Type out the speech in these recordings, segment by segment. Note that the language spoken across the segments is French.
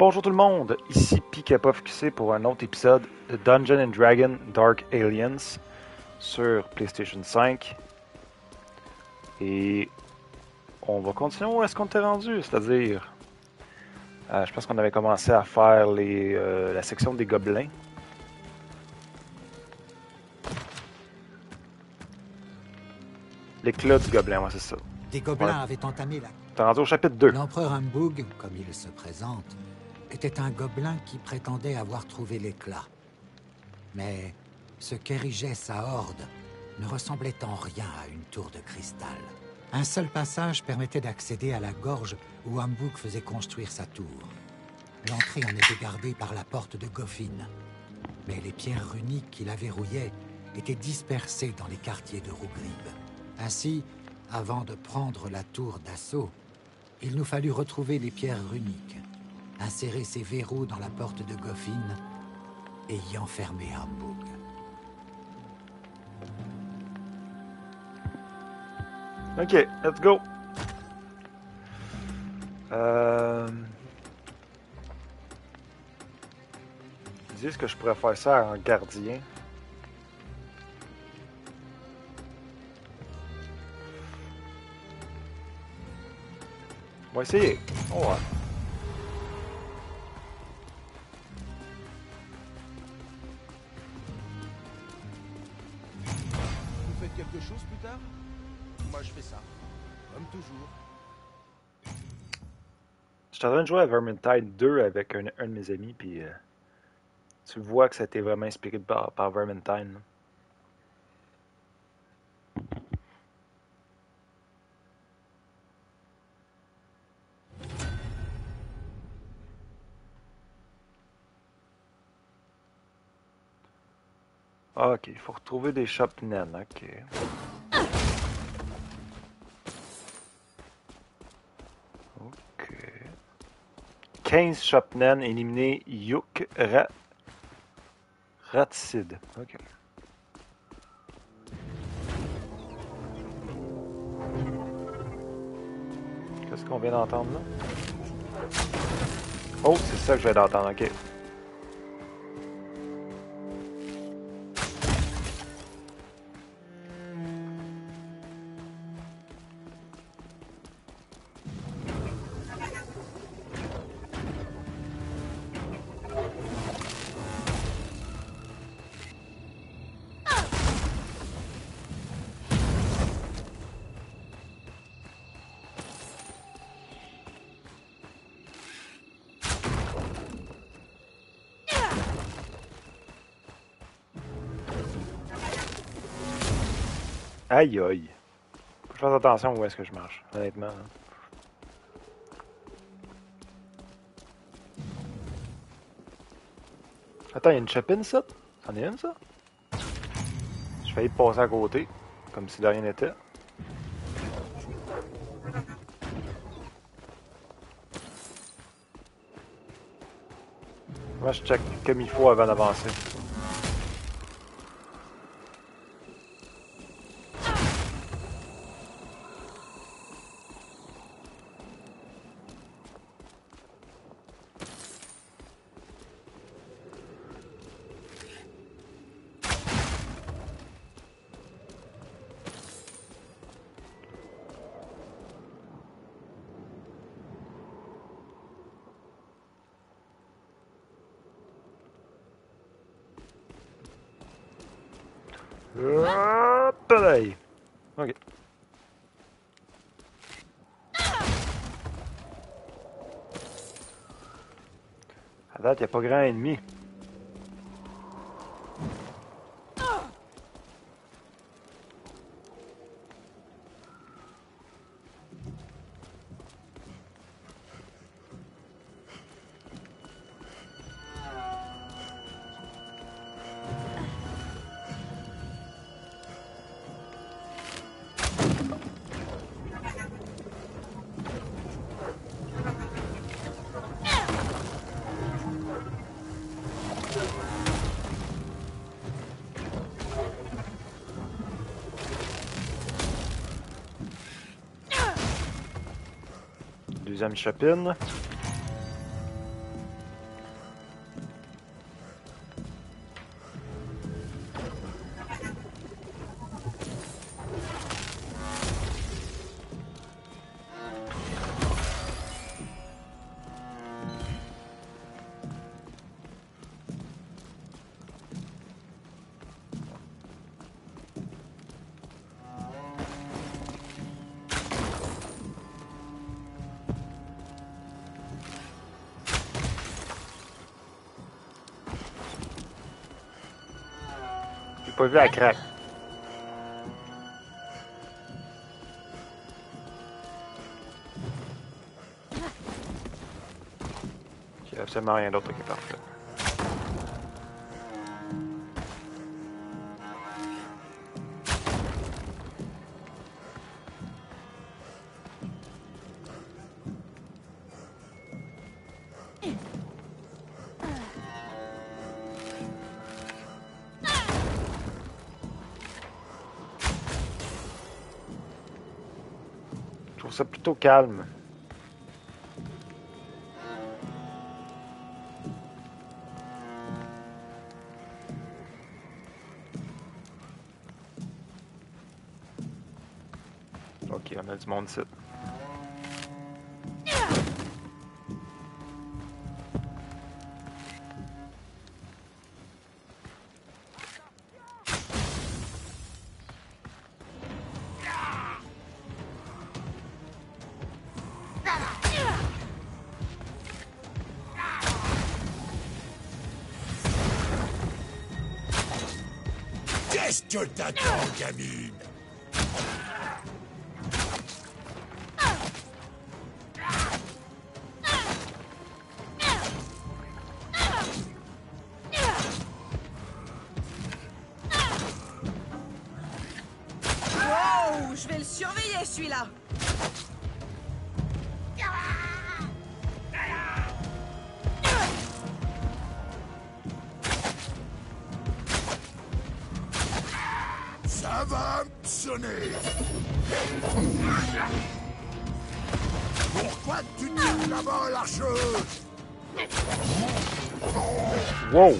Bonjour tout le monde, ici QC pour un autre épisode de Dungeon and Dragon Dark Aliens sur PlayStation 5. Et on va continuer où est-ce qu'on était rendu, c'est-à-dire, euh, je pense qu'on avait commencé à faire les, euh, la section des gobelins. L'éclat du gobelin, ouais, c'est ça. Des gobelins avaient entamé la... T'es rendu au chapitre 2. L'empereur Humbug, comme il se présente, était un gobelin qui prétendait avoir trouvé l'éclat. Mais ce qu'érigeait sa horde ne ressemblait en rien à une tour de cristal. Un seul passage permettait d'accéder à la gorge où Humbug faisait construire sa tour. L'entrée en était gardée par la porte de Goffin. Mais les pierres runiques qui la verrouillaient étaient dispersées dans les quartiers de Rougrib. Ainsi, avant de prendre la tour d'assaut, il nous fallut retrouver les pierres runiques insérer ses verrous dans la porte de Goffin et y enfermer Hamburg. Ok, let's go. Euh... Ils disent que je pourrais faire ça en gardien. On va essayer. Oh, ouais. Suis en train de jouer à Vermintide 2 avec un, de mes amis, puis euh, tu vois que ça a été vraiment inspiré par, par Vermintide. Ok, il faut retrouver des naines, ok. 15 Shopnen, éliminé Yuk Rat... Ratsid. Ok. Qu'est-ce qu'on vient d'entendre là? Oh, c'est ça que je vais d'entendre, ok. Aïe aïe. Faut que je fasse attention où est-ce que je marche, honnêtement. Attends, il y a une chapine, ça? C'en est une, ça? Je failli passer à côté, comme si de rien n'était. Moi, je check comme il faut avant d'avancer. il n'y a pas grand ennemi. Deuxième. Vu la craque. Il n'y a absolument rien d'autre qui. Calme. Que t'attends, gamine Wow, je vais le surveiller celui-là. Wow!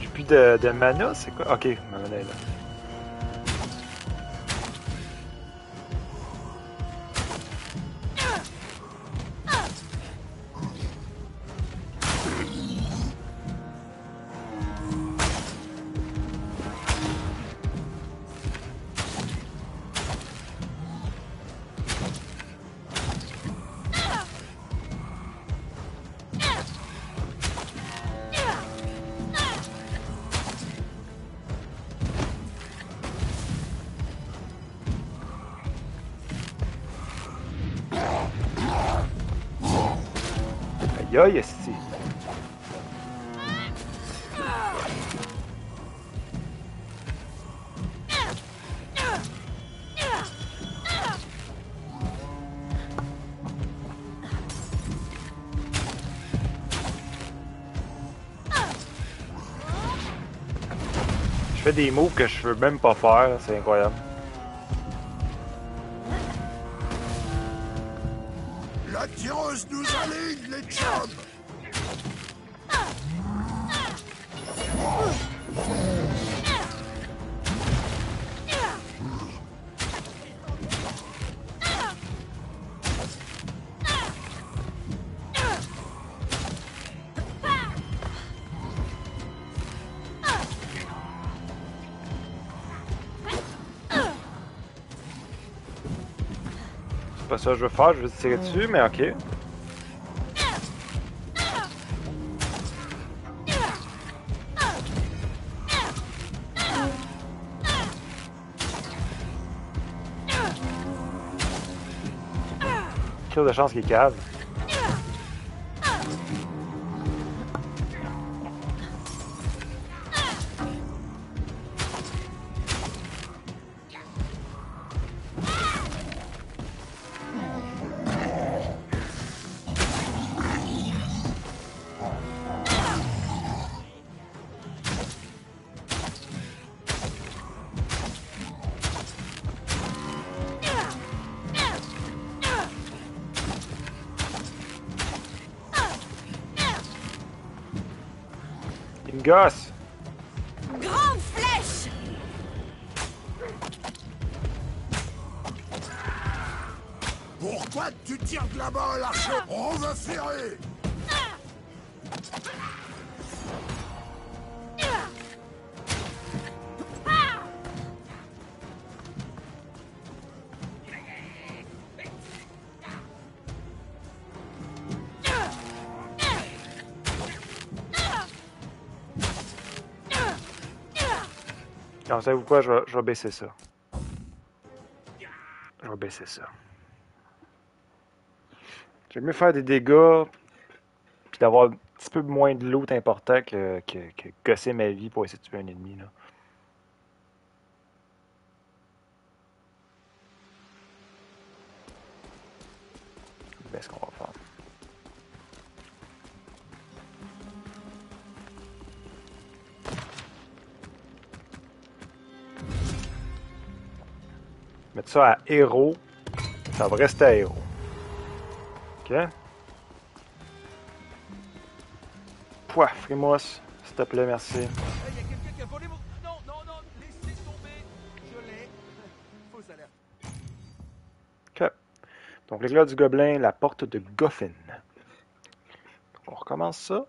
J'ai plus de, de mana, c'est quoi? Ok, ma mana est là. Des moves que je veux même pas faire, c'est incroyable. C'est pas ça que je veux faire, je veux tirer dessus, mais ok. De chance qu'il cave. Savez-vous quoi? Je vais, je baisser ça. Je vais baisser ça. J'aime mieux faire des dégâts puis d'avoir un petit peu moins de loot important que, que, que ma vie pour essayer de tuer un ennemi. Là. Ça à héros. Ça va rester à héros. Ok? Pouah, Frimos, s'il te plaît, merci. Il y a quelqu'un qui a volé mon... Non, non, non, laissez tomber. Je l'ai. Fausse alerte. Ok. Donc, l'éclat du gobelin, la porte de Goffin. On recommence ça.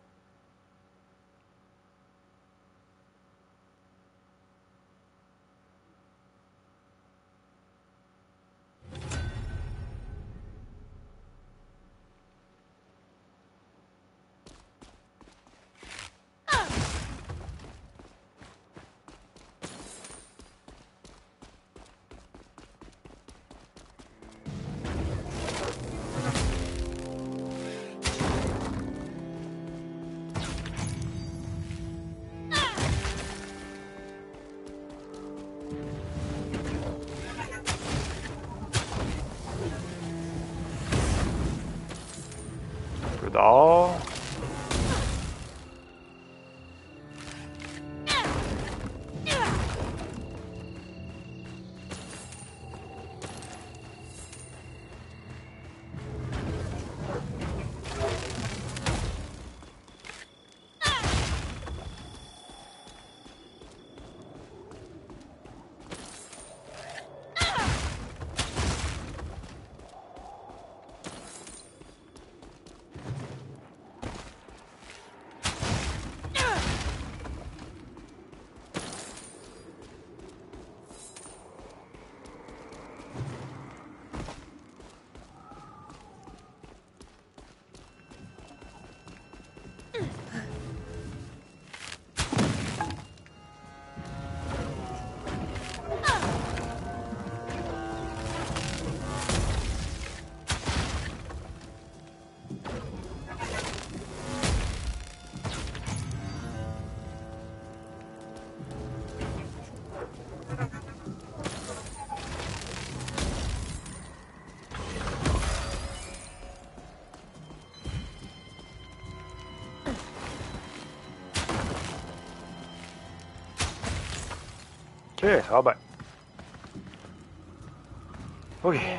Ok, ça va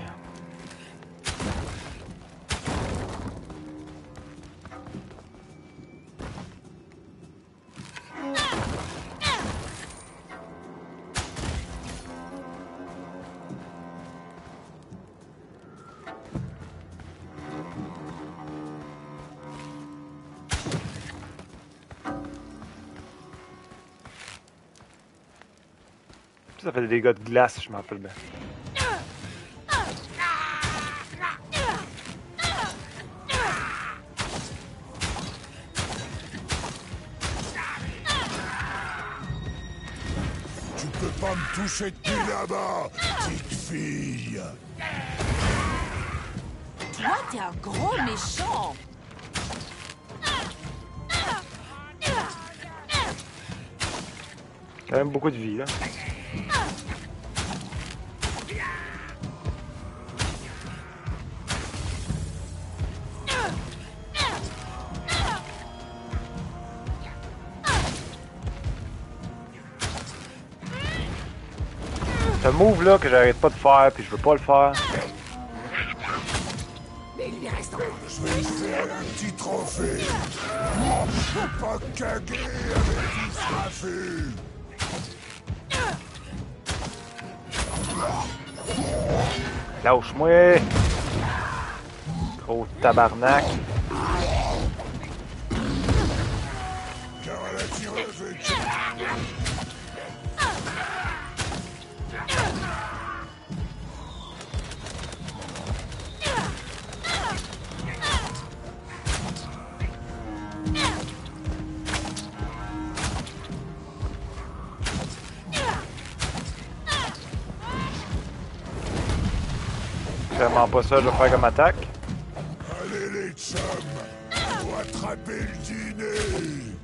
bien. Ça fait des dégâts de glace, je me rappelle bien. Tu peux pas me toucher depuis là-bas, petite fille. Toi, t'es un gros méchant. Quand même beaucoup de vie, là. Ce move là que j'arrête pas de faire puis je veux pas le faire. Je vais te faire un petit trophée. Je peux pas caguer avec tout ce raffut. Lâche-moi! Gros tabarnak. Vraiment pas ça, je vais faire comme attaque. Allez les chums, faut attraper le dîner.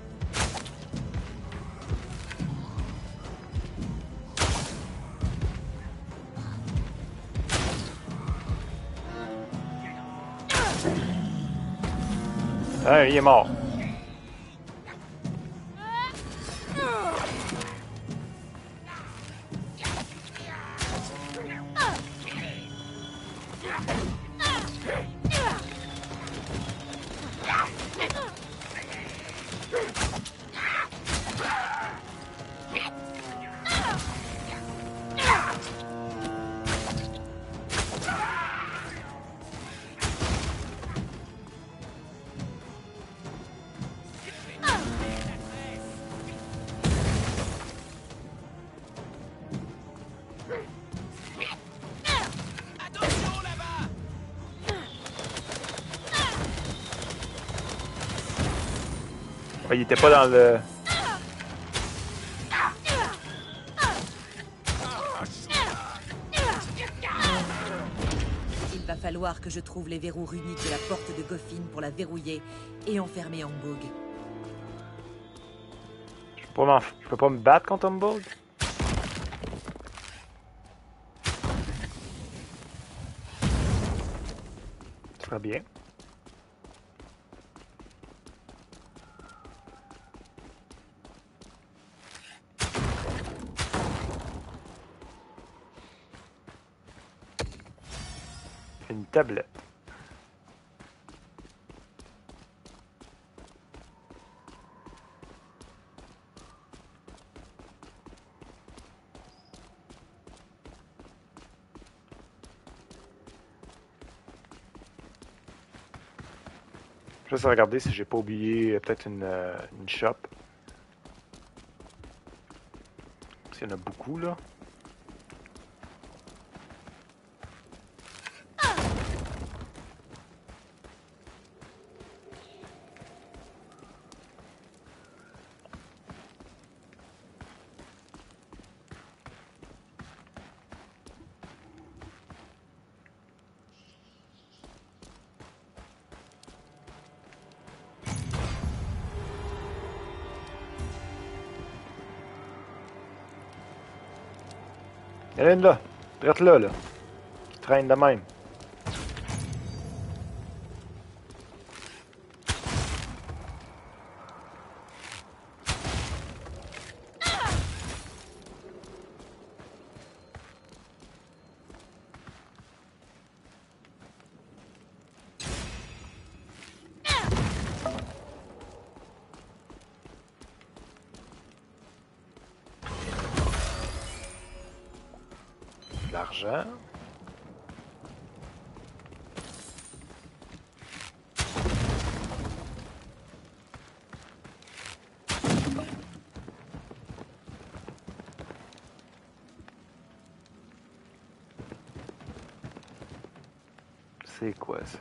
Hein, il est mort. Il était pas dans le. Il va falloir que je trouve les verrous runiques de la porte de Goffin pour la verrouiller et enfermer Hangbog. Je peux pas, je peux pas me battre contre Humboldt? Très bien. Je vais regarder si j'ai pas oublié euh, peut-être une, euh, une shop. S'il y en a beaucoup là. Là, là. Qui traîne de même. C'est quoi ça?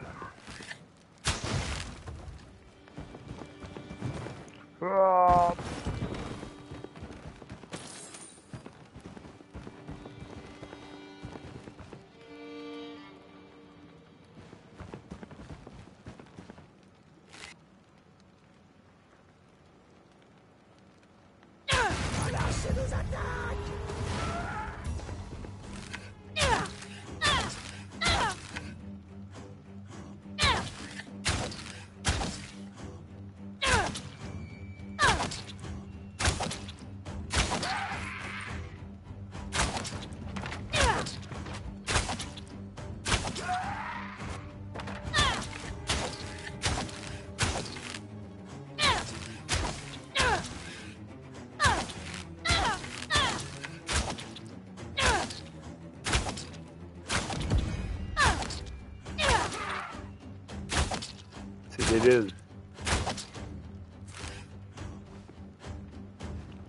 C'est débile.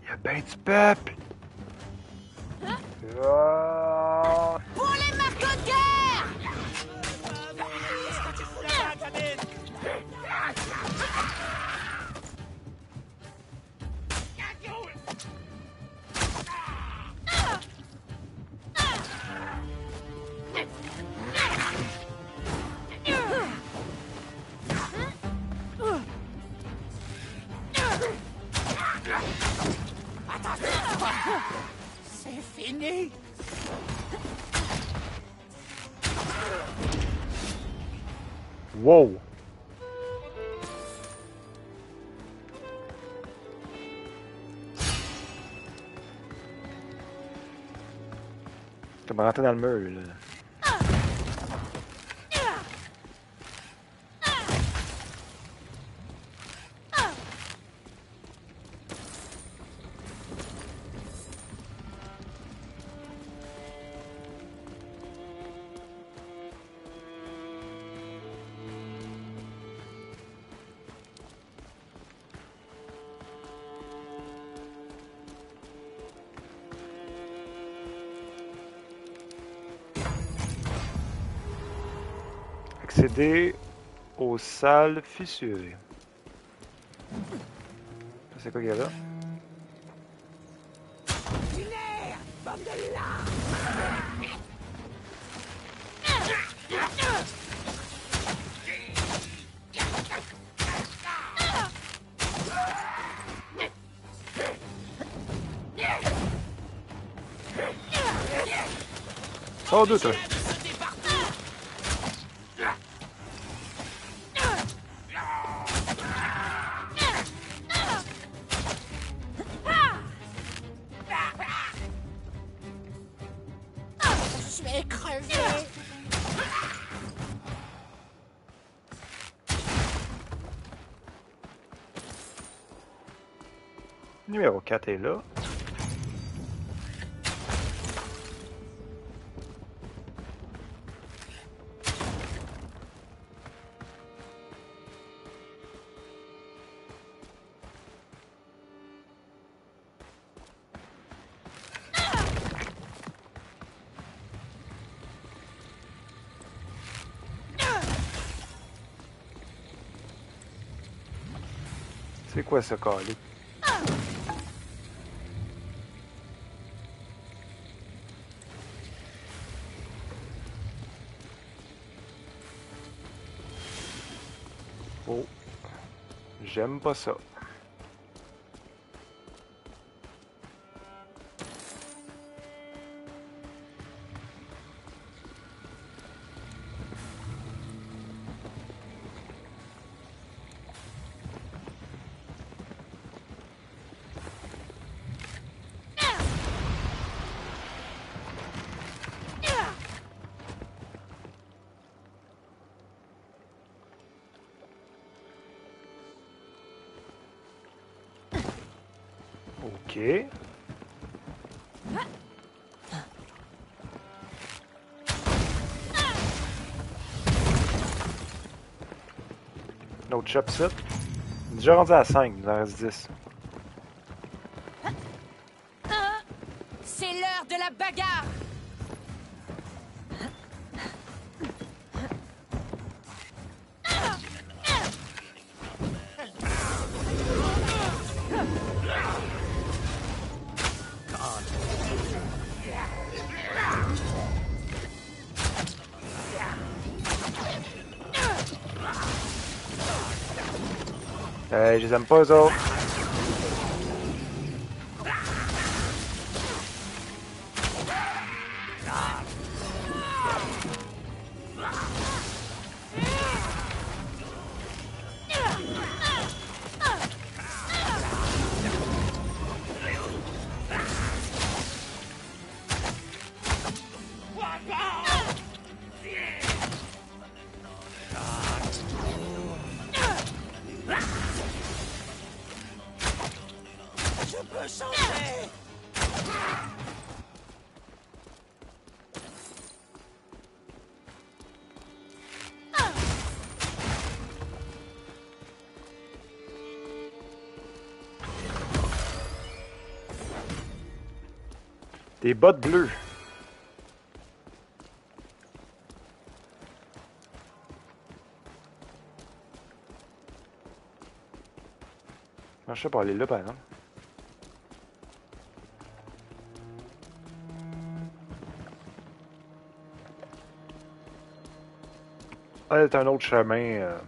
Il y a Tu m'as rentré dans le mur, là. Accéder aux salles fissurées. C'est quoi qu'il y a là? Oh, deux, 4 est là. C'est quoi ce calice? J'aime pas ça. Autre shop set. Déjà rendu à 5, il en reste 10. Euh, je Des bottes bleues. Ah, je sais pas aller là, par exemple. Ah, c'est un autre chemin. euh.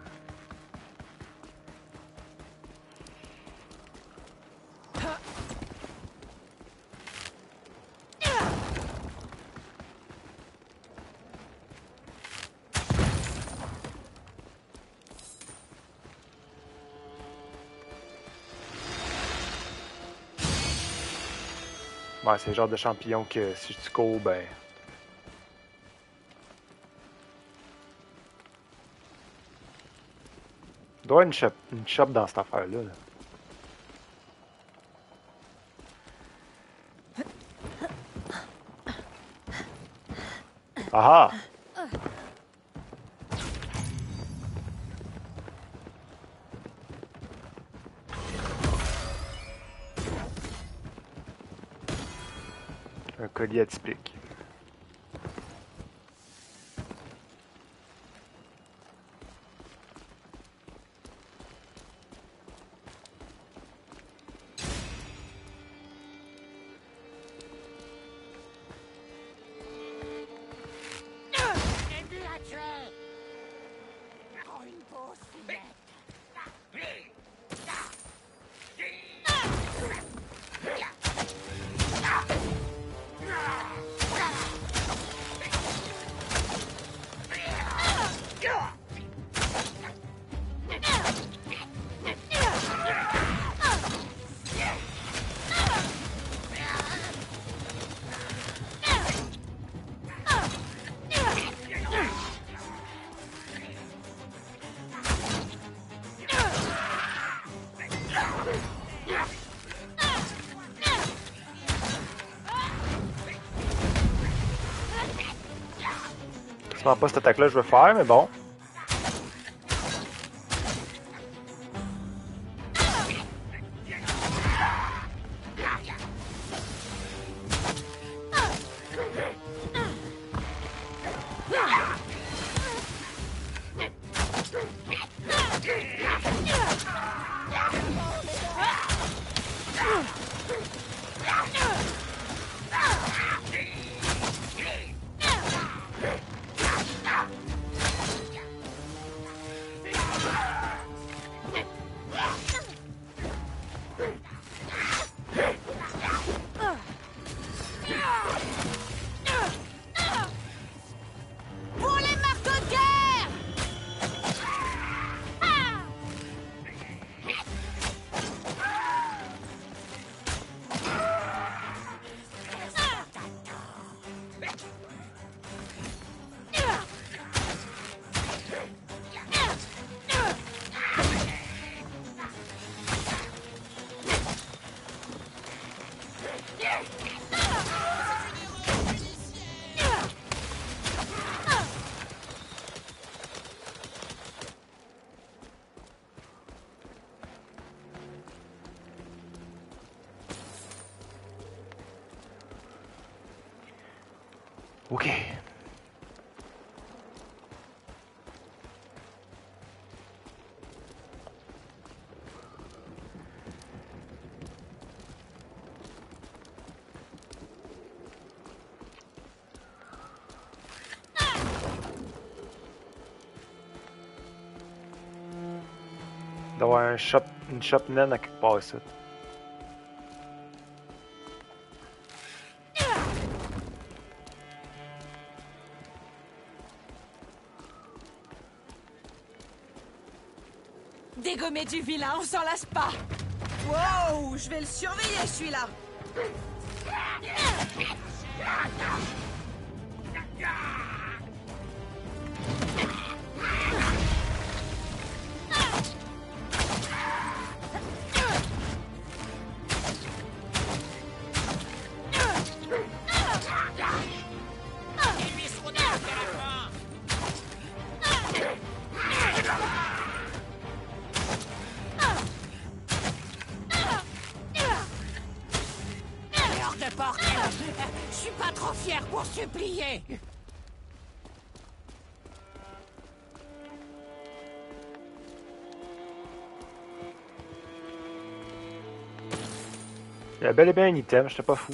C'est le genre de champignon que si tu cours, ben. Il doit y avoir une shop, une shop dans cette affaire-là. là. Ah ah! Un Vraiment pas cette attaque-là que je veux faire, mais bon. Ok. Il doit y avoir un shop, une shop naine à quelque part ici. Dégommer du vilain, on s'en lasse pas Wow, je vais le surveiller celui-là. Il y a bel et bien un item, j'étais pas fou.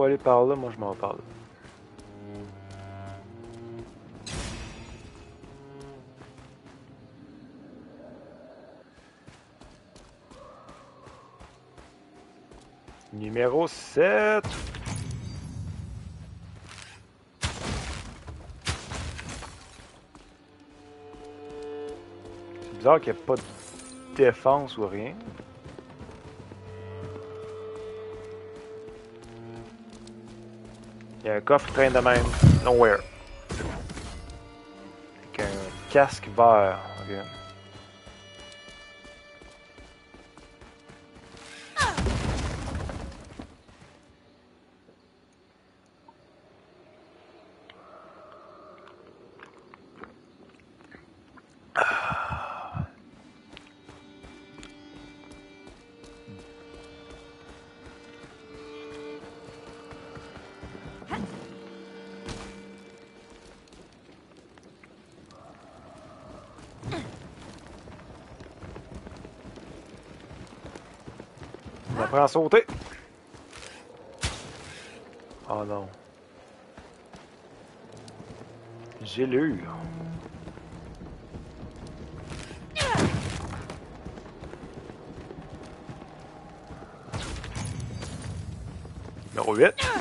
Aller par là, moi je m'en vais bizarre qu'il n'y ait pas de défense ou rien. Il y a un coffre traîne de même. Nowhere. Avec un casque vert. Apprend à sauter. Oh non. Numéro 8.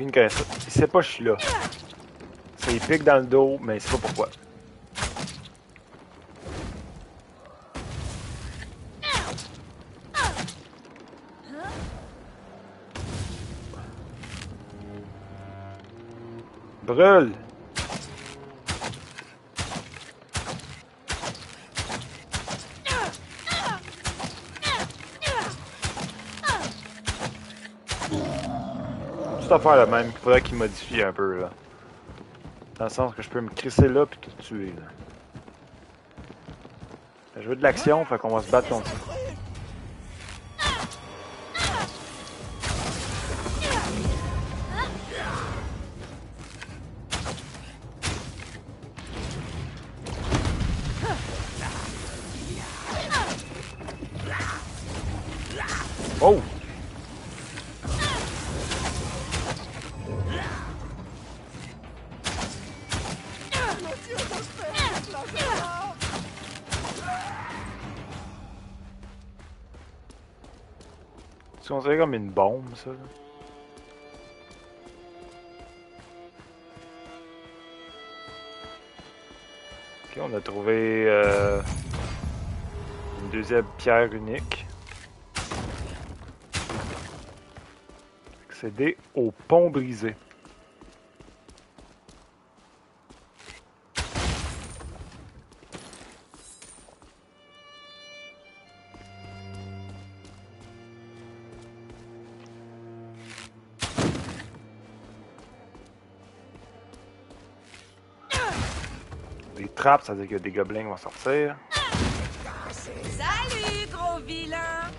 Aucune connaissance. Il sait pas je suis là. Ça il pique dans le dos, mais il sait pas pourquoi. Brûle! Toute affaire même, il faudrait qu'il modifie un peu là. Dans le sens que je peux me crisser là puis tout tuer là. Je veux de l'action, fait qu'on va se battre contre ça. C'est considéré comme une bombe, ça. Ok, on a trouvé euh, une deuxième pierre unique. Accéder au pont brisé. Des trappes, ça veut dire que des gobelins vont sortir. Salut, gros vilain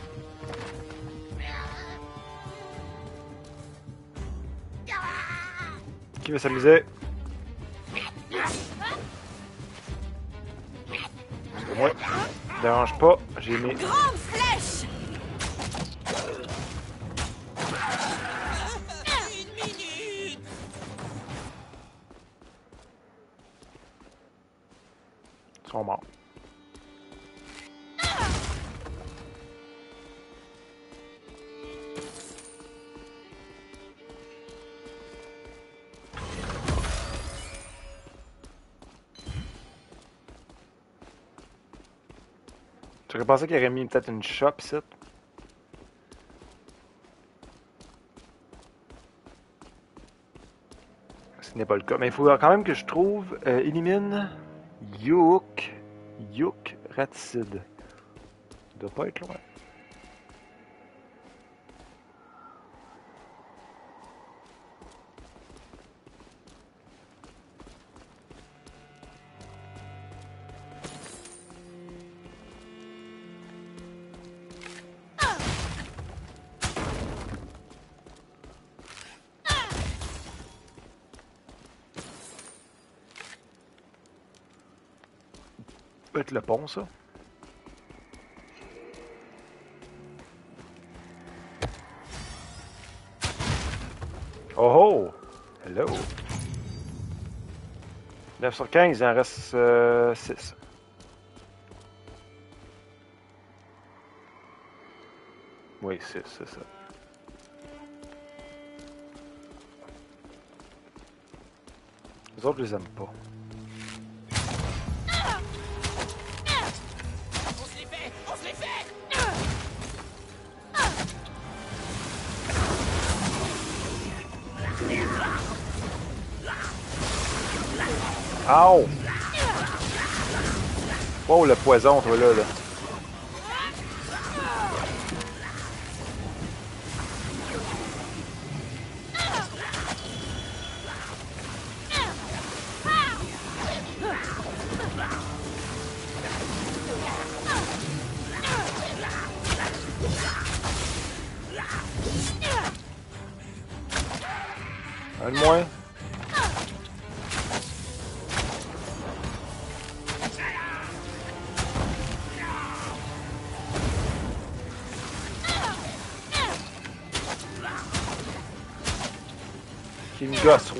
Qui veut s'amuser? Moi, dérange pas, j'ai mis. J'aurais pensé qu'il aurait mis peut-être une shop ici. Ce n'est pas le cas. Mais il faut quand même que je trouve. euh, élimine. Youk. Raticide. Il doit pas être loin. Peut être le pont, ça. Oh oh! Hello! 9 sur 15, il en reste 6. Oui, 6, c'est ça. Les autres, je les aime pas. Poison, toi, là, là.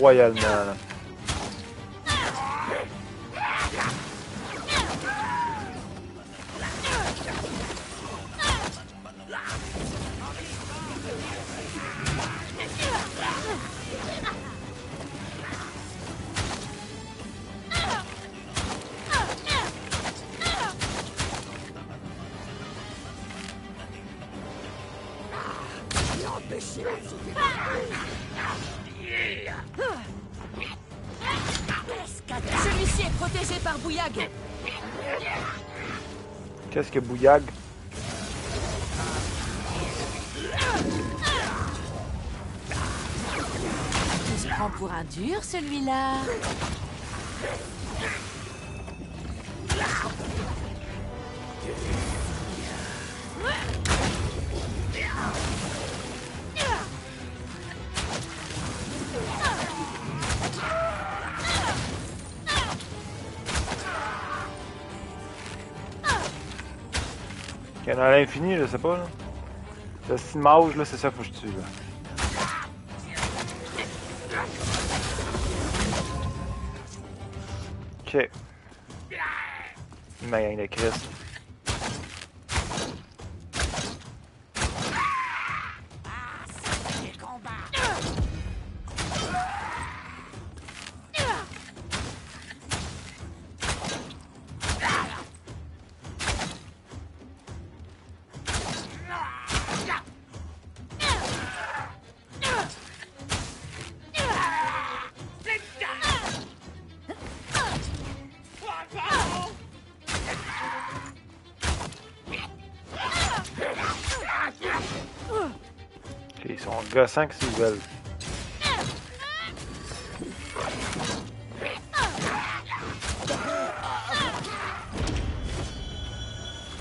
Gosse royalement, Qu'est-ce que Bouillag? Il se prend pour un dur, celui-là. À l'infini, je sais pas, là. Ce style mage, là, c'est ça, faut que je tue, là. Ok. Ma gang de Christ. Gossants que s'ils veulent.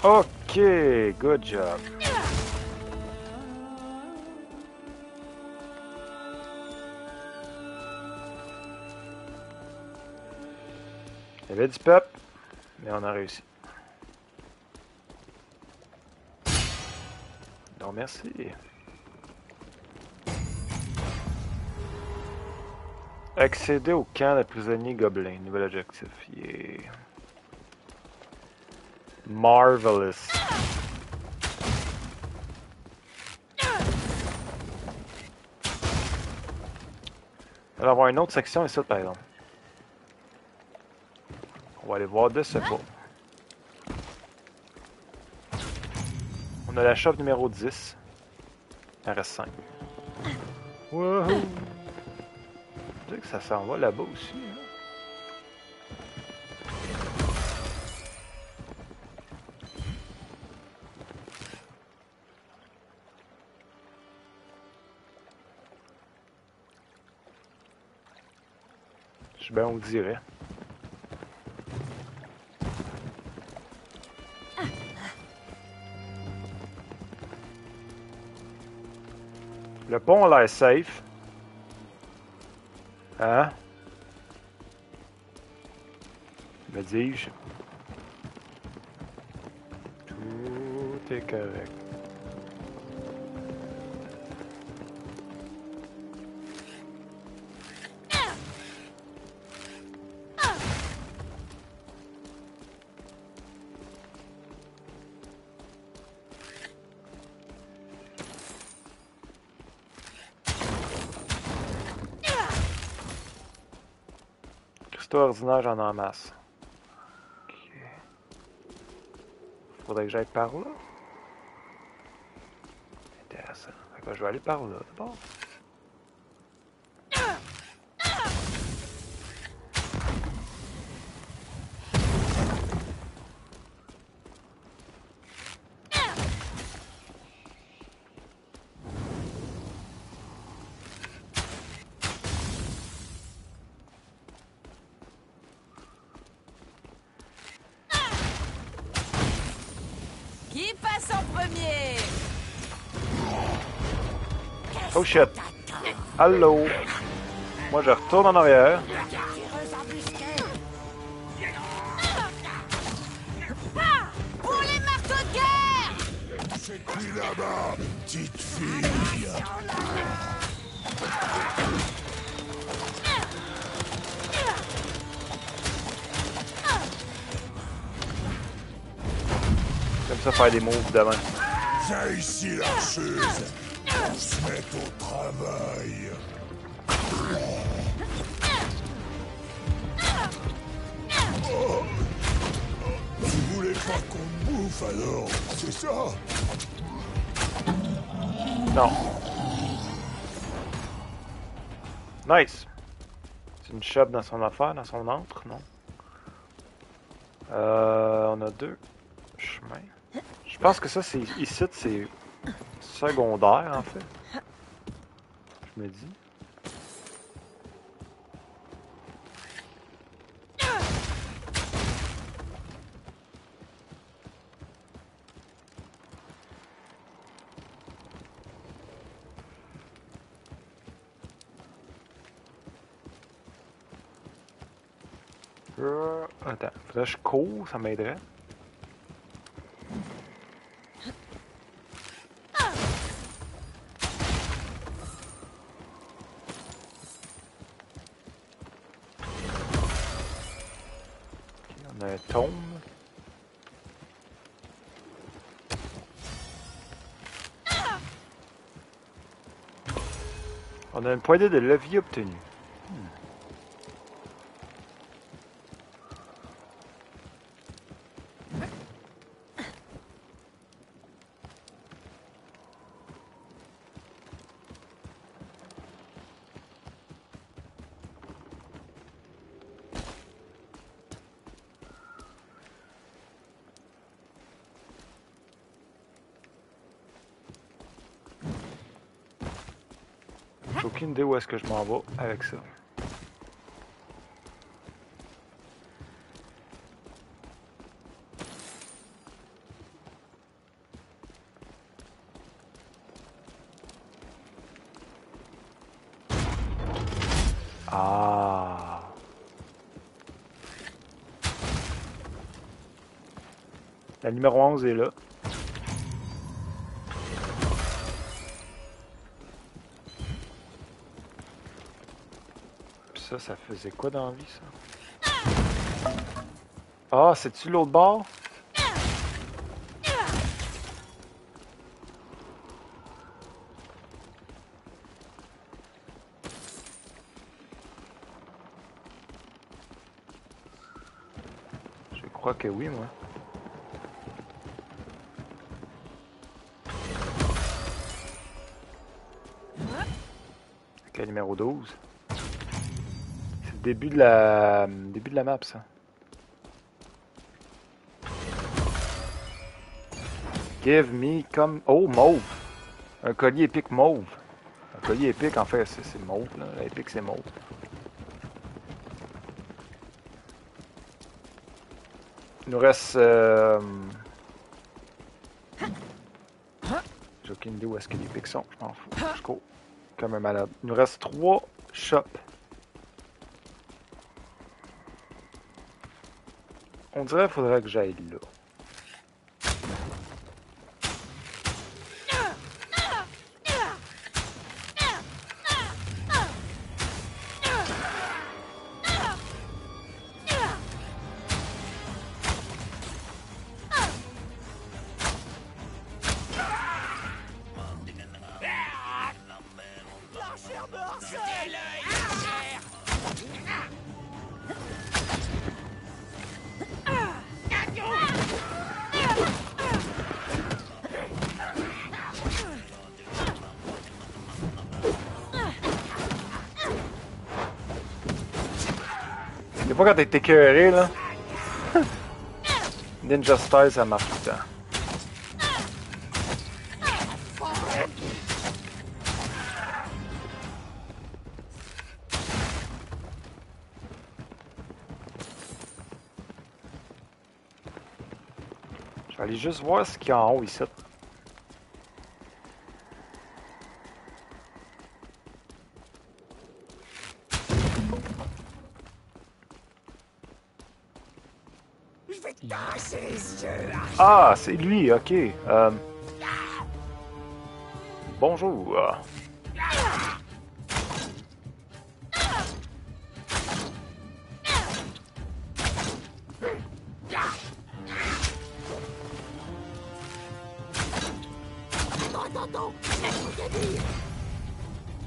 Ok, good job. Il y avait du peuple, mais on a réussi. Donc merci. Accéder au camp des prisonniers gobelins. Nouvel objectif. Yeah. Marvelous. Il va avoir une autre section ici, par exemple. On va aller voir de ce pas. On a la shop numéro 10. Il en reste 5. Wouhou! Sais que ça s'en va là-bas aussi. hein? Bien, on dirait. Le pont a l'air safe. Hein? Me dis-je. Tout est correct. J'en ai. Ok. Faudrait que j'aille par là. Intéressant. Fait que je vais aller par là d'abord. Qui passe en premier Shit! Allô? Moi je retourne en arrière. Ah Pour les marteaux de guerre C'est qui là-bas, petite fille? J'aime ça faire des moves demain. Viens ici, l'archeuse. Met au travail. Tu voulais pas qu'on bouffe alors, c'est ça Non. Nice. C'est une shop dans son affaire, dans son antre, non? Euh, on a deux chemins. Je pense que ça, c'est ici, c'est secondaire, en fait. Je me dis. Euh, attends, faudrait que je cours, ça m'aiderait. Une poignée de levier obtenue. Où est-ce que je m'en vais avec ça. Ah. La numéro 11 est là. Ça, faisait quoi dans la vie, ça? Ah, c'est-tu l'autre bord? Je crois que oui, moi. Ok, numéro 12. Début de la début de la map ça. Give me comme oh mauve. Un collier épique mauve. Un collier épique en fait c'est mauve là. Épique c'est mauve. Il nous reste euh... J'ai aucune idée où est-ce que les pics sont, je m'en fous. Je cours comme un malade. Il nous reste trois shops. On dirait qu'il faudrait que j'aille là. Quand t'es écœuré, là. Ninja Style, ça marche tout le temps. Je vais aller juste voir ce qu'il y a en haut ici. Je vais te casser les yeux. Ah, c'est lui, ok. Euh, Bonjour.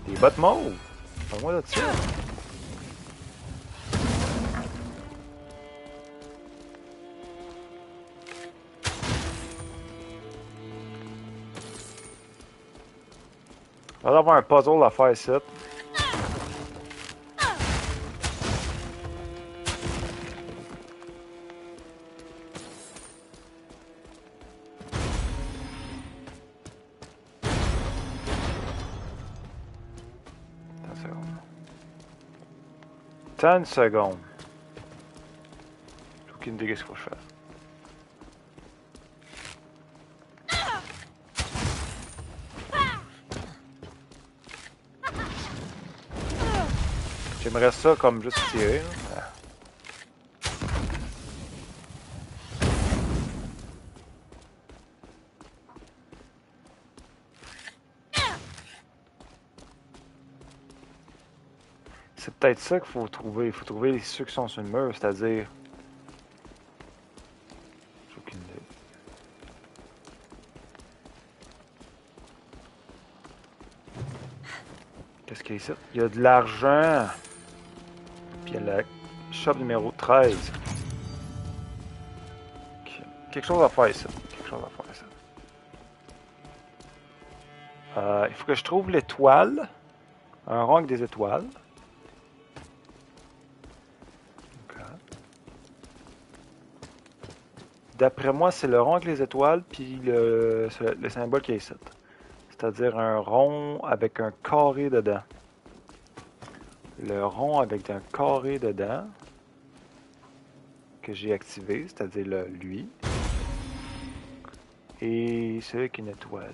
Des bottes mauves. Avoir un puzzle à faire seconde. Attends une seconde. J'ai aucune idée de ce qu'il faut que je fasse. J'aimerais ça comme juste tirer. C'est peut-être ça qu'il faut trouver. Il faut trouver ceux qui sont sur le mur, c'est-à-dire. Qu'est-ce qu'il y a? Il y a de l'argent. Numéro 13. Ok. Quelque chose à faire ici. Quelque chose à faire. Euh, il faut que je trouve l'étoile. Un rang avec des étoiles. D'après moi, c'est le rond avec les étoiles, puis le, le symbole qui est ici. C'est-à-dire un rond avec un carré dedans. Le rond avec un carré dedans que j'ai activé, c'est-à-dire le, lui. Et celui avec une étoile.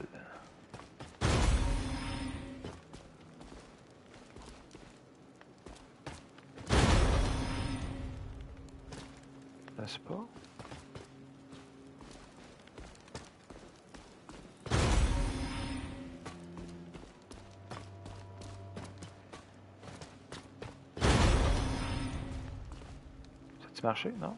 A-tu marché? Non?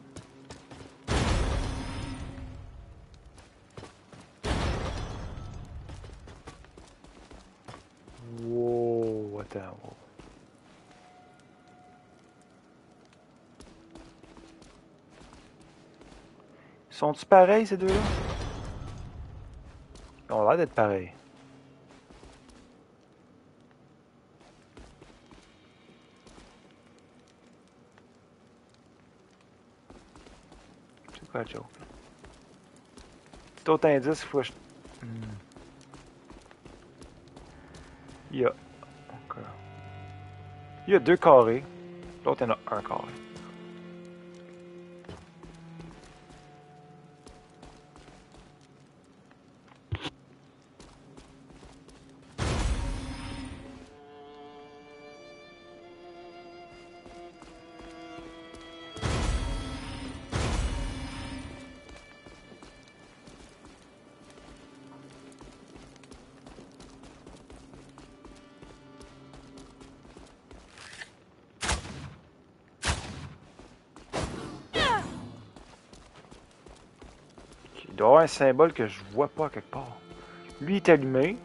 Wow, attends. wow. Sont-ils pareils ces deux-là? Ils ont l'air d'être pareils. La joke? Petit autre indice, il faut que je... Hmm. Il y a... Il y a deux carrés. L'autre, il y en a un carré. Un symbole que je vois pas quelque part. Lui est allumé.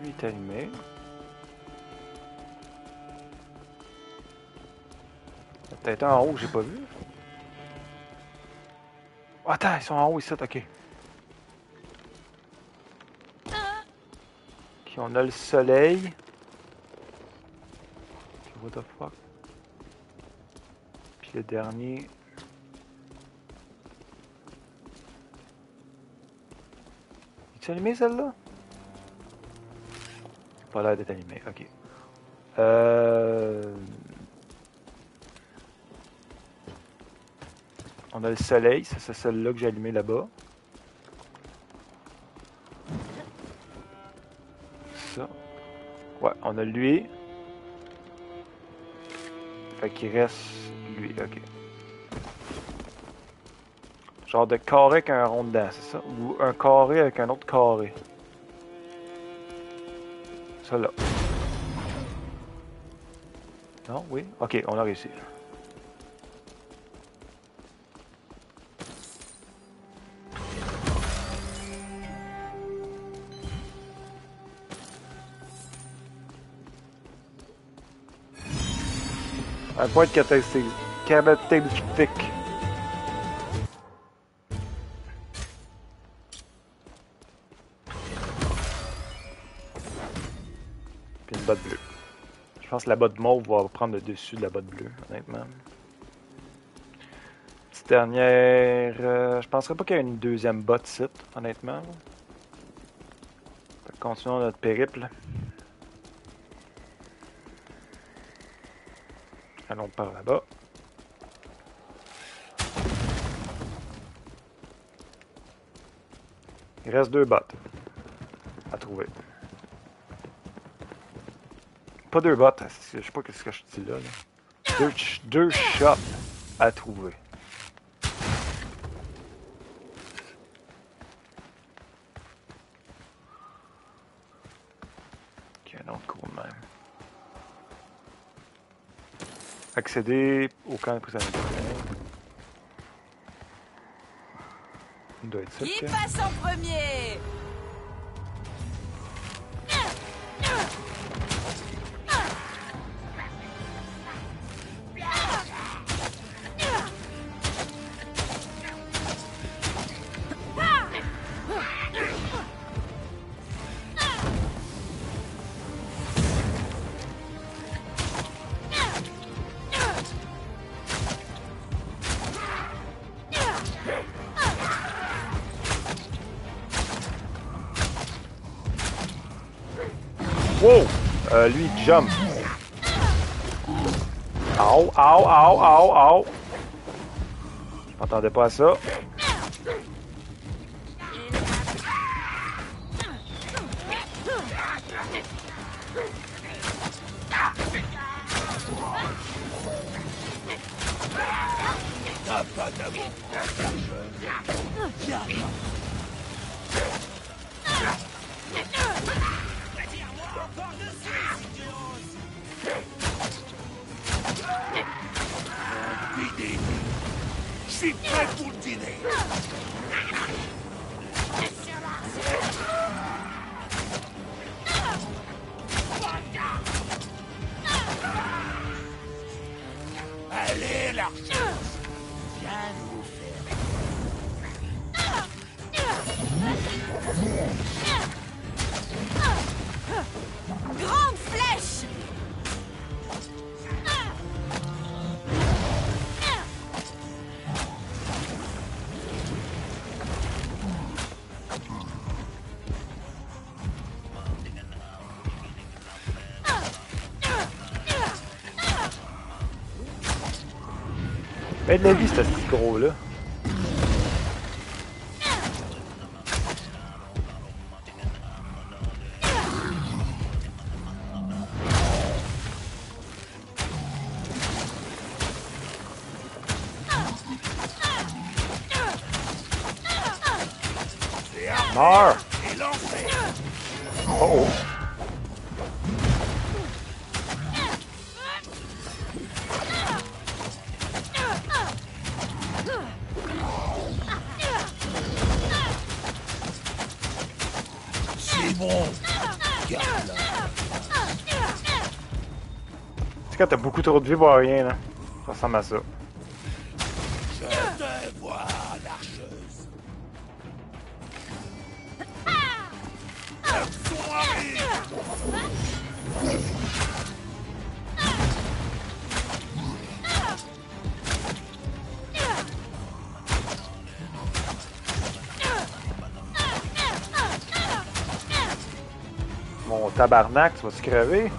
Lui est allumé. Peut-être un en haut que j'ai pas vu. Attends, ils sont en haut ici, ok. Ok, on a le soleil. What the fuck? le dernier. Es-tu animé celle-là? Pas l'air d'être animé, ok. Euh... On a le soleil, ça, c'est celle-là que j'ai allumé là-bas. Ça. Ouais, on a lui. Fait qu'il reste lui, ok. Genre de carré avec un rond dedans, c'est ça? Ou un carré avec un autre carré. Ça là. Non, oui? Ok, on a réussi. Un point de caractéristique. Caractéristique. La botte mauve va prendre le dessus de la botte bleue, honnêtement. Petite dernière. euh, je penserais pas qu'il y ait une deuxième botte site, honnêtement. Continuons notre périple. Allons par là-bas. Il reste deux bottes à trouver. Pas deux bottes, je sais pas ce que je dis là. là. Deux, deux shops à trouver. Ok, un autre cours de même. Accéder au camp de prisonniers. Il doit être ça. Qui camp. passe en premier Wow! Euh, lui, jump. Au, au, au, au, au. Je m'attendais pas à ça. Vie, ce petit gros-là. trop de vie rien, là. Ça ressemble à ça. Mon tabarnak, tu vas-tu crever?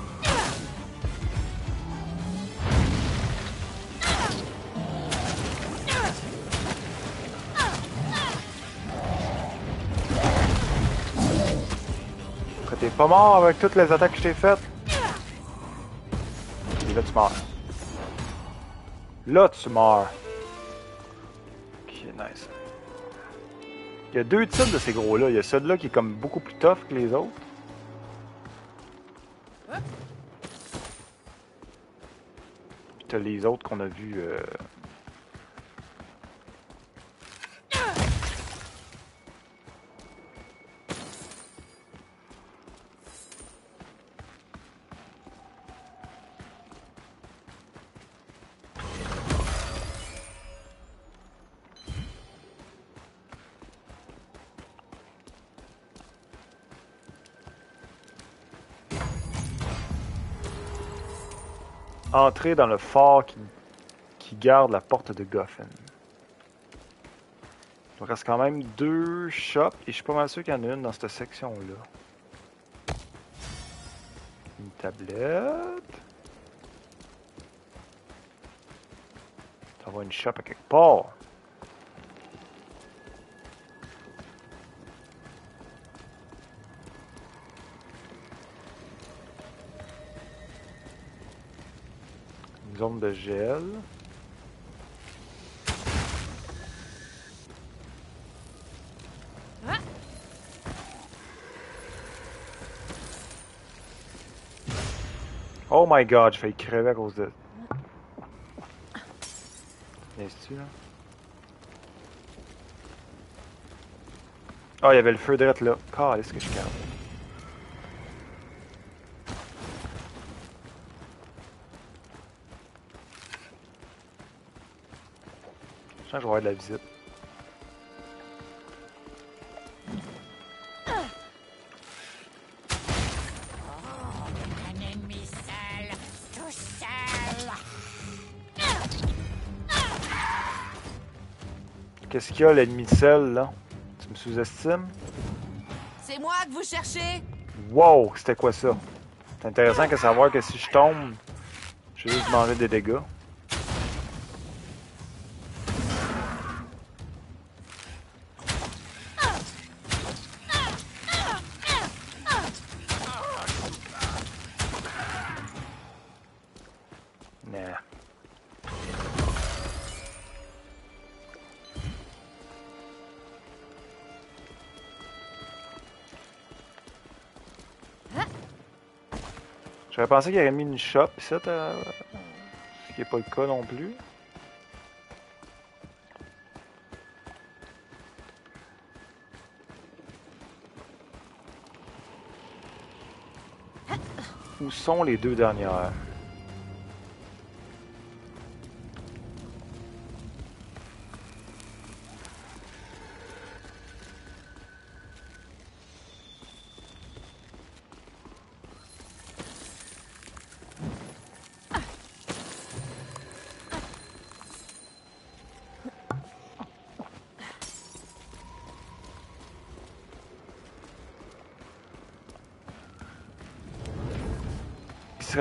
Pas mort avec toutes les attaques que je t'ai faites? Et là, tu meurs. Là, tu meurs. Ok, nice. Il y a deux types de ces gros-là. Il y a celui-là qui est comme beaucoup plus tough que les autres. Puis t'as les autres qu'on a vus. euh, Entrer dans le fort qui, garde la porte de Goffin. Il reste quand même deux shops et je suis pas mal sûr qu'il y en a une dans cette section-là. Une tablette. Ça va une shop à quelque part. Une zone de gel. Oh my god, j'ai failli crever à cause de. Viens-tu là? Ah, il y avait le feu direct là. Calisse que je garde. Je vais avoir de la visite. Seul, seul. Qu'est-ce qu'il y a l'ennemi sel là? Tu me sous-estimes? C'est moi que vous cherchez? Wow, c'était quoi ça? C'est intéressant que savoir que si je tombe, je vais juste manger des dégâts. J'aurais pensé qu'il aurait mis une shop ici, euh, ce qui n'est pas le cas non plus. Où sont les deux dernières?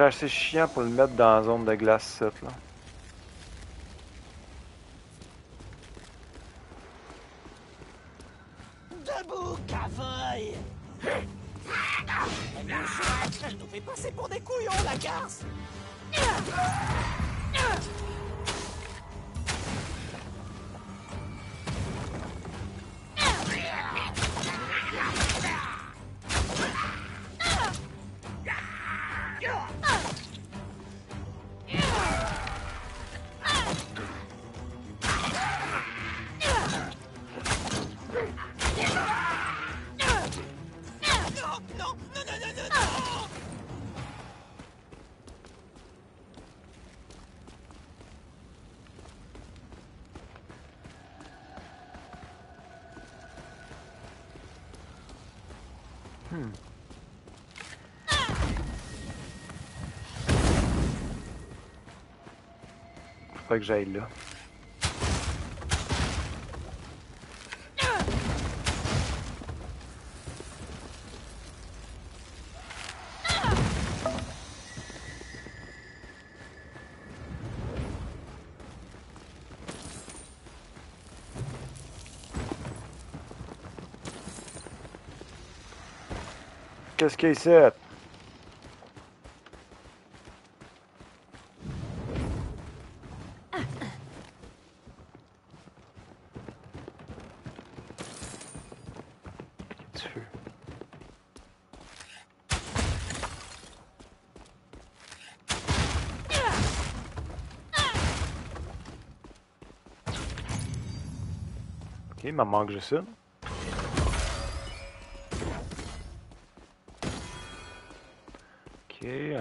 Serait assez chiant pour le mettre dans la zone de glace, cette, là. Faudrait que j'aille là. Qu'est-ce qu'il feu. Ok, il m'en manque juste.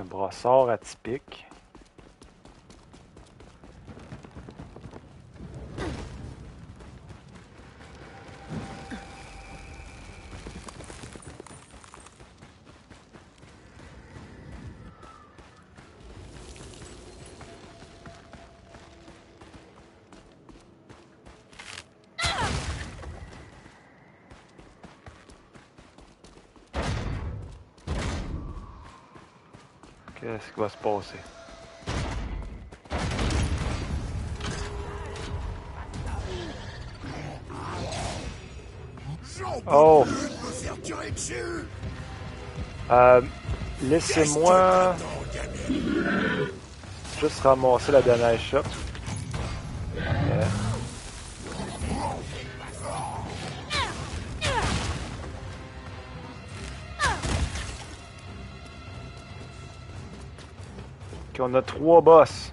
Un brassard atypique. Qu'est-ce qui va se passer? Oh. Euh, Laissez-moi juste ramasser la dernière shop. On a trois boss.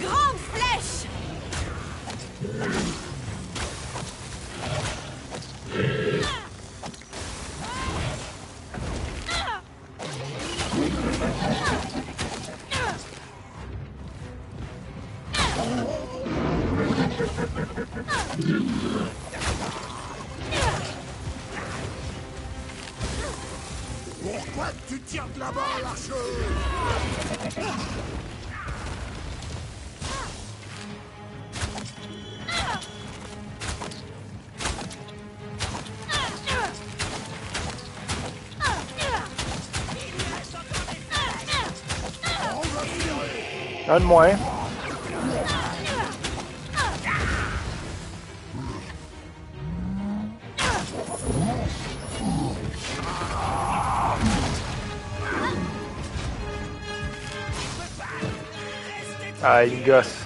Grande flèche Un de moins. Ah, il gosse.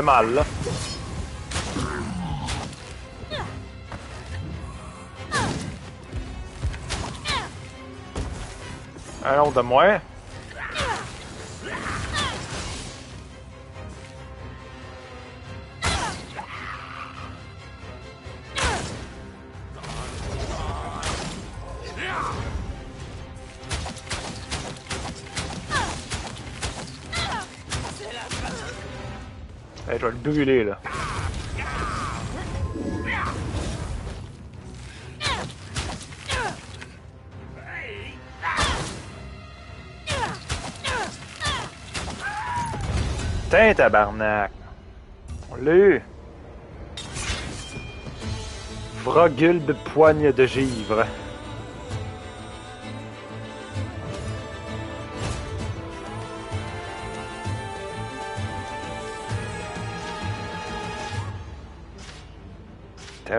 Fait mal, là. Un autre de moins. Brûler, là. Putain, tabarnak! On l'a eu! Vrogulbe poigne de givre.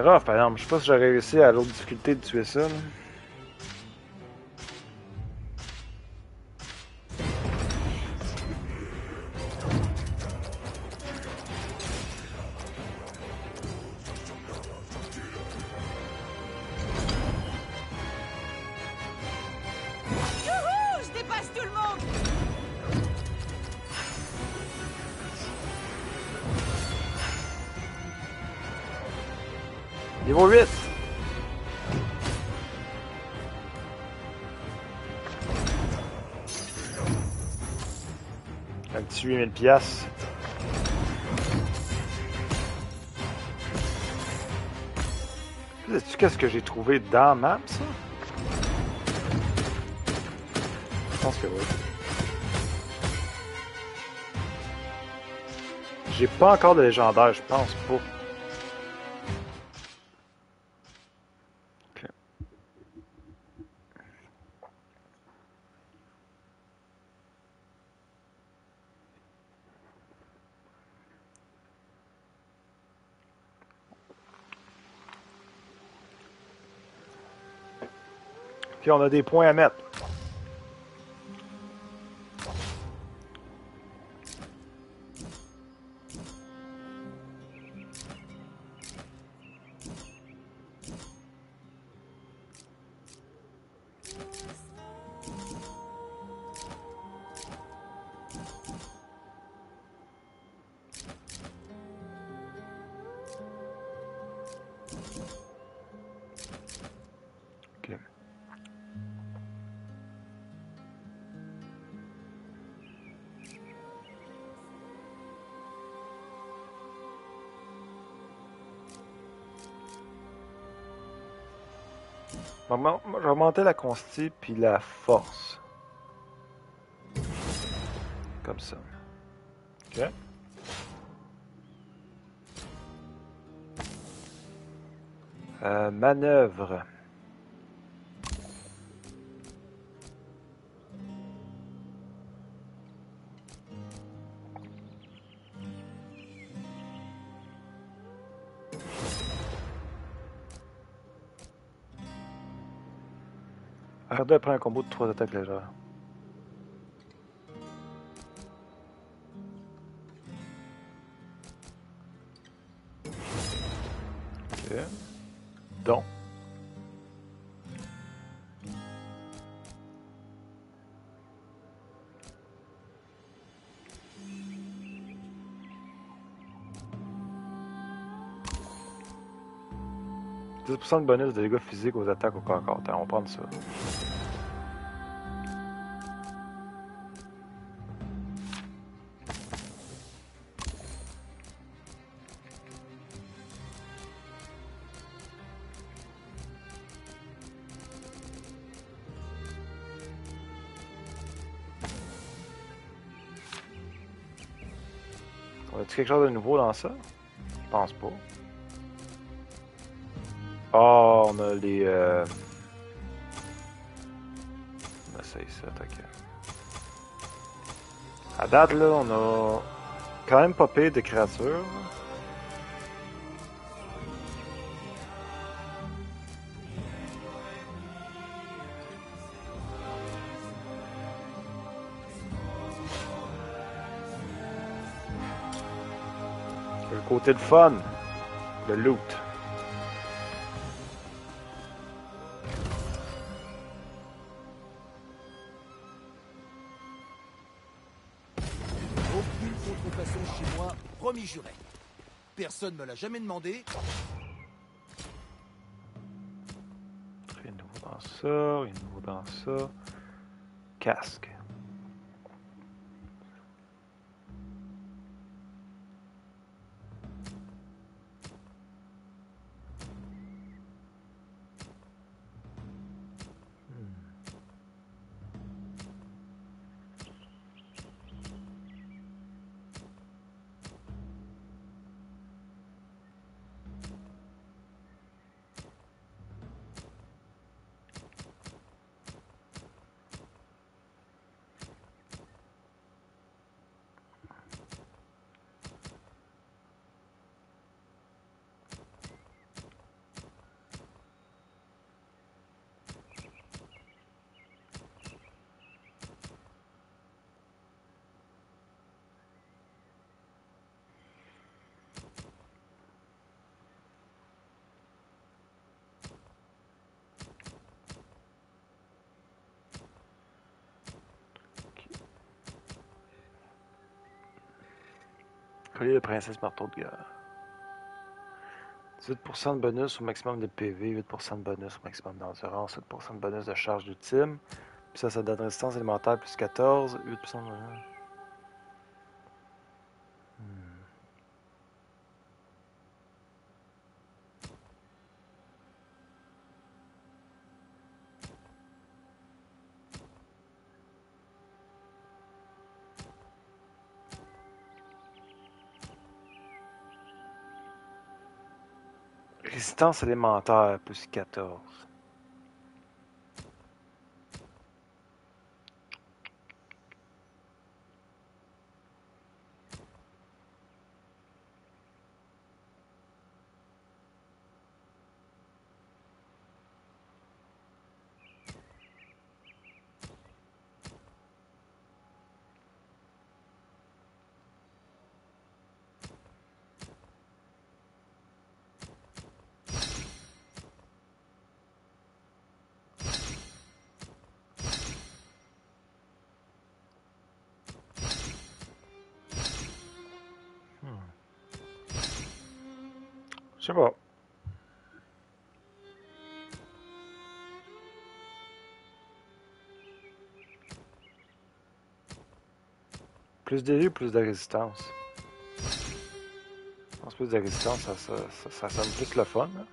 Par exemple. Je sais pas si j'aurais réussi à l'autre difficulté de tuer ça. Un petit 8000 piastres. Sais-tu qu'est-ce que j'ai trouvé dans map, ça? Je pense que oui. J'ai pas encore de légendaire, je pense pas. Puis on a des points à mettre. Augmenter la consti puis la force. Comme ça. Ok. Euh, manœuvre. Arrête après un combo de 3 attaques légères. Ok. Donc. « 10% de bonus de dégâts physiques aux attaques au corps à corps. On va prendre ça. Quelque chose de nouveau dans ça? Je pense pas. Oh, on a les. Euh... On essaye ça, t'inquiète. À date, là, on a quand même pas pire de créatures. Côté de fun, le loot. Aucune contrefaçon chez moi, promis juré. Personne me l'a jamais demandé. Rien de nouveau dans ça, rien de nouveau dans ça. Casque. Collier princesse marteau de guerre. 18% de bonus au maximum de PV, 8% de bonus au maximum d'endurance, 7% de bonus de charge ultime. Puis ça, ça donne résistance élémentaire plus 14, 8% de... Hmm. Résistance élémentaire plus 14. Je sais pas. Plus ou plus de résistance? Je pense plus de résistance, ça, ça, ça, ça sonne plus le fun. hein.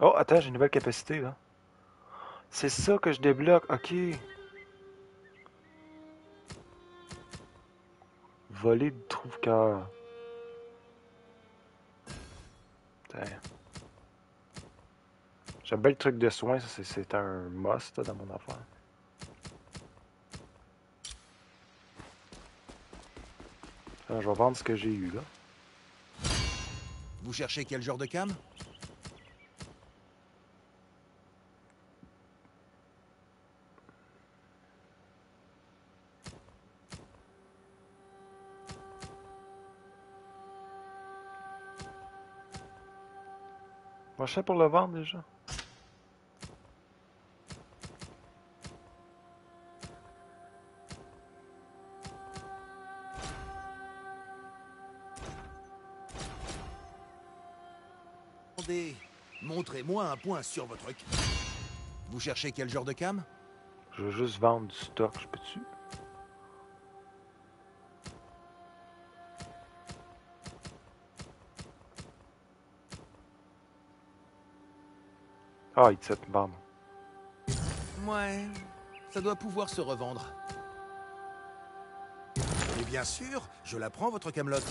Oh, attends, j'ai une nouvelle capacité là. C'est ça que je débloque, ok. Voler de trouve-cœur. Putain. J'aime bien le truc de soin, c'est- un must dans mon affaire. Alors, je vais vendre ce que j'ai eu là. Vous cherchez quel genre de cam? Moi, je sais pour le vendre déjà. Attendez, montrez-moi un point sur votre. Vous cherchez quel genre de cam? Je veux juste vendre du stock, je peux-tu? Ah, il te me vendre. Ouais, ça doit pouvoir se revendre. Et bien sûr, je la prends votre camelote.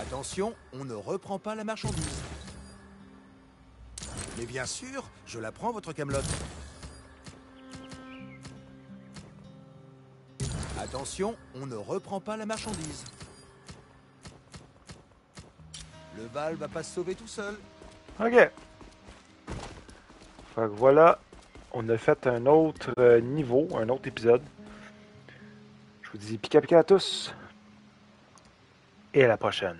Attention, on ne reprend pas la marchandise. Mais bien sûr, je la prends votre camelote. Attention, on ne reprend pas la marchandise. Le Val va pas se sauver tout seul. Ok. Fait voilà, on a fait un autre euh, niveau, un autre épisode. Je vous dis pika pika à tous. Et à la prochaine.